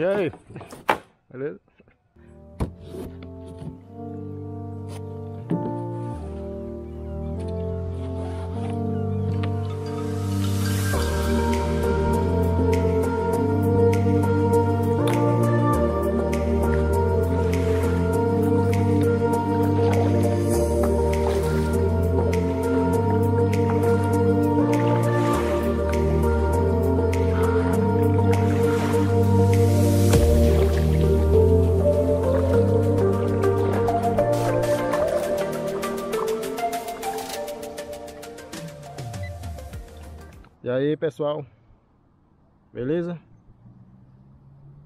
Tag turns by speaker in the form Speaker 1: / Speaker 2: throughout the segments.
Speaker 1: Yay! Beleza? E aí pessoal, beleza?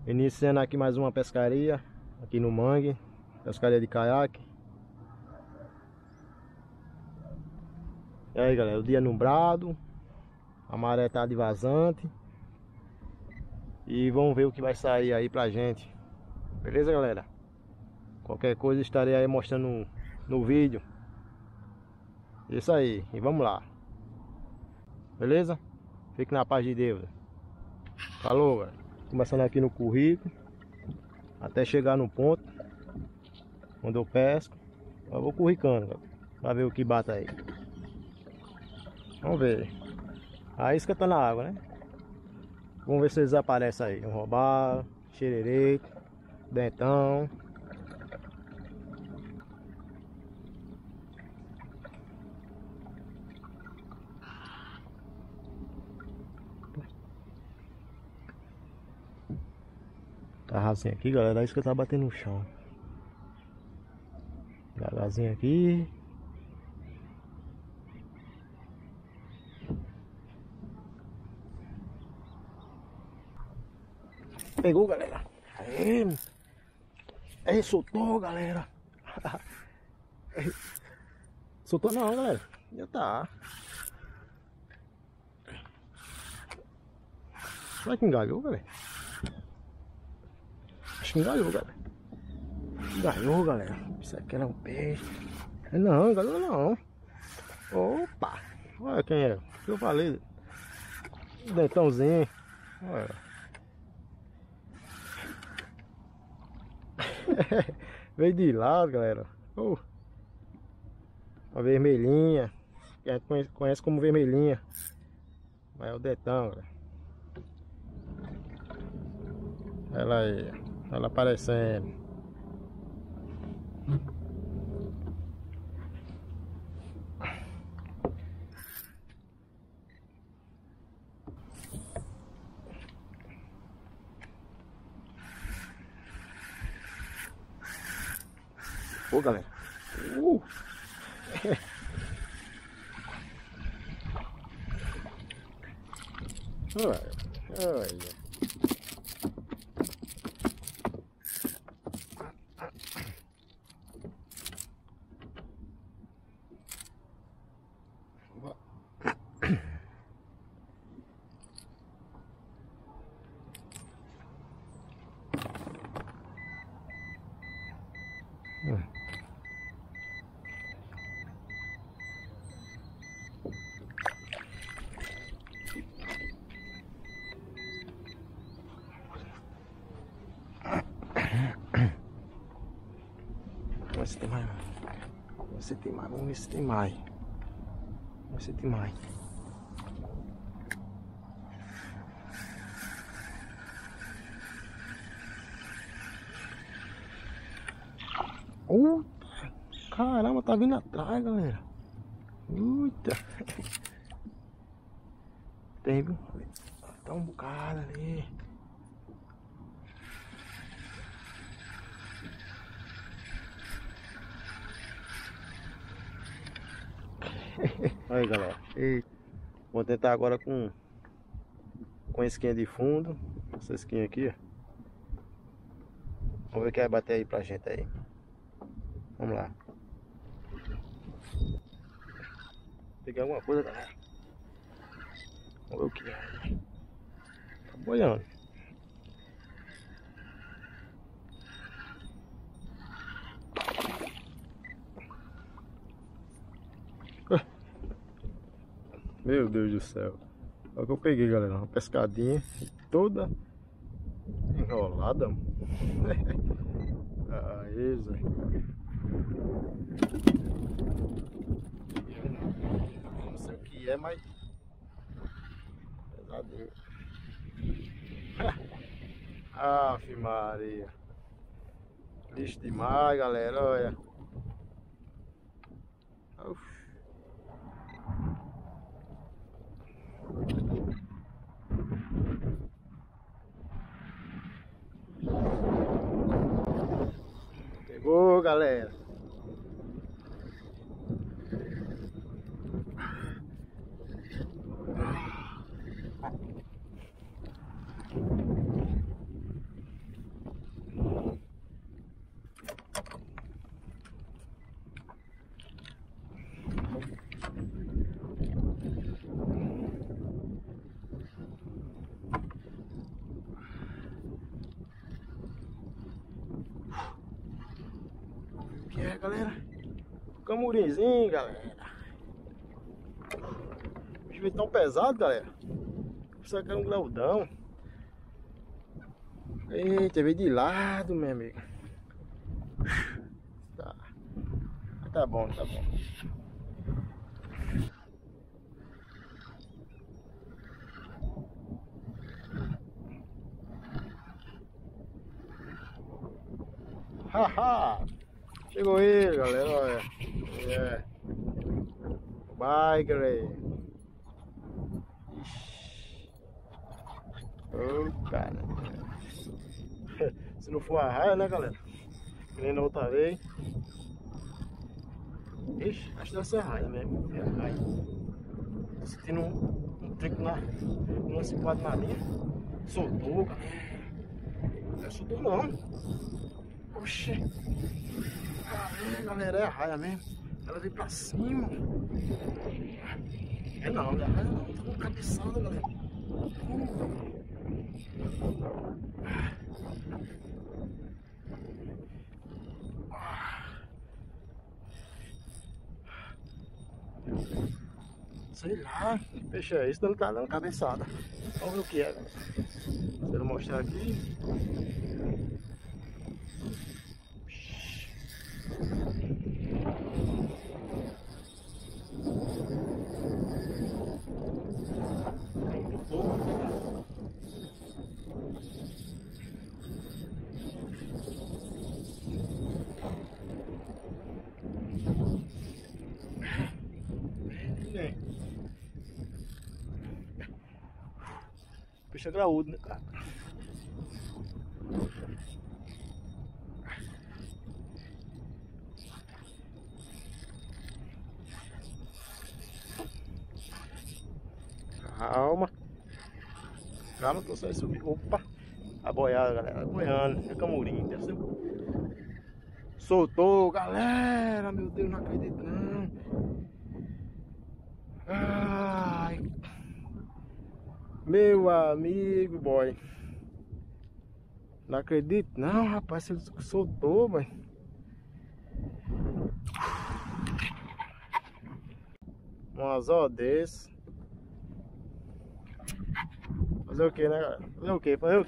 Speaker 1: Iniciando aqui mais uma pescaria aqui no mangue, pescaria de caiaque. E aí galera, o dia nublado, a maré tá de vazante e vamos ver o que vai sair aí pra gente. Beleza galera? Qualquer coisa estarei aí mostrando no, no vídeo. Isso aí, e vamos lá. Beleza? Fique na paz de Deus. Falou, galera. Começando aqui no currículo. Até chegar no ponto. Onde eu pesco. Eu vou curricando, galera. Pra ver o que bate aí. Vamos ver. A isca tá na água, né? Vamos ver se eles aparecem aí. Um robalo, xerereito, dentão. Rasinho aqui, galera. É isso que eu tava batendo no chão. Devagarzinho aqui. Pegou, galera. Aê. Aí, soltou, galera. Soltou não, galera. Já tá. Será que engalhou, galera? Engalhou, galera. Engalhou, galera. Isso aqui era um peixe. Não, engalhou não. Opa! Olha quem é. Que eu falei. Dentãozinho. Olha. Veio de lado, galera. Oh. Uma vermelhinha. Que a gente conhece como vermelhinha. Mas é o detão, galera. Ela aí. Ela aparecendo. Ô galera. Uh. Olha. Olha. Vamos ver se tem mais. Vamos ver se tem mais. Vamos ver se tem mais. Vamos ver se tem mais. Uh, caramba, tá vindo atrás, galera. Eita. Tem, viu? Tá um bocado ali. Aí galera, Eita. vou tentar agora com com a esquinha de fundo, essa esquinha aqui, ó. Vamos ver o que vai bater aí pra gente aí. Vamos lá. Pegar alguma coisa, galera. Vamos ver o que é. Tá boiando. Meu Deus do céu. Olha o que eu peguei, galera. Uma pescadinha toda Enrolada. Aí, Zé. Não sei o que é, mas. Pesadinho. Aff, Maria. Lixo demais, galera. Olha. Uf. Pegou, galera. Que é, galera? Camurimzinho, galera. O bicho tão pesado, galera. Isso aqui é um graudão. Eita, veio de lado, meu amigo. Tá. Tá bom, tá bom. Haha! Chegou ele, galera, olha. É. Biker aí. Ô, oh, cara. Se não for a raia, né, galera? Que na outra vez. Ixi, acho que deve a raia mesmo. É a raia. Tô sentindo um, um trinco na. Um lance na linha. Soltou, galera. Não é soltou não. Oxê. Caramba, galera, é a raia mesmo. Ela veio pra cima. É não, não é raia não. Tá com cabeçada, galera. Sei lá, peixe esse, não tá dando cabeçada. Vamos ver o que é, galera. Se eu mostrar aqui. Peixe é graúdo, né, cara? Calma. Calma que você vai subir. Opa! A boiada, galera. A boiando. É camurim. Deve ser... Soltou, galera. Meu Deus, não acredito não. Ai. Meu amigo, boy. Não acredito não, rapaz. Ele soltou, mãe. Um azul desse. Fazer o que, né, galera? Fazer o